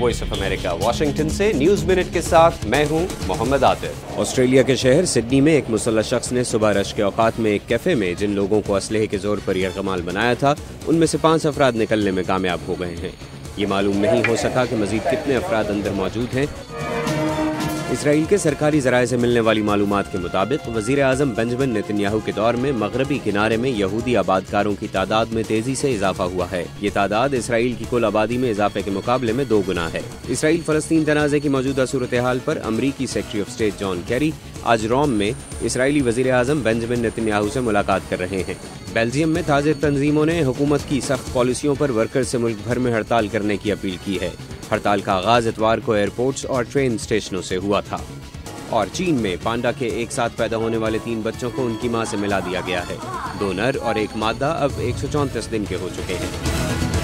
Voice of America Washington سے news minute کے ساتھ میں ہوں محمد عاطف۔ آسٹریلیا کے شہر سڈنی میں ایک مسلح شخص نے صبح رش کے اوقات میں ایک کیفے میں جن لوگوں کو اسلحے کے زور پر یرغمال بنایا تھا، ان میں سے پانچ افراد نکلنے میں کامیاب ہو گئے ہیں۔ یہ معلوم نہیں ہو سکا کہ مزید کتنے افراد اندر موجود ہیں۔ اسرائیل کے سرکاری ذرائع سے ملنے والی معلومات کے مطابق وزیر اعظم بنجمن نتنیاہو کے دور میں مغربی کنارے میں یہودی آباد کاروں کی تعداد میں تیزی سے اضافہ ہوا ہے۔ یہ تعداد اسرائیل کی کل آبادی میں اضافے کے مقابلے میں دو گنا ہے۔ اسرائیل فلسطین تنازع کی موجودہ صورتحال پر امریکی secretary of state John Kerry آج روم میں اسرائیلی وزیر اعظم بنجمن نتنیاہو سے ملاقات کر رہے ہیں۔ بیلجیم میں تاجر تنظیموں نے حکومت کی سخت پالیسیوں پر ورکر سے ملک بھر میں ہڑتال کرنے کی اپیل کی ہے۔ ہڑتال کا آغاز اتوار کو ایئرپورٹس اور ٹرین اسٹیشنوں سے ہوا تھا۔ اور چین میں پانڈا کے ایک ساتھ پیدا ہونے والے تین بچوں کو ان کی ماں سے ملا دیا گیا ہے۔ دو نر اور ایک مادہ اب ایک سو چونتیس دن کے ہو چکے ہیں۔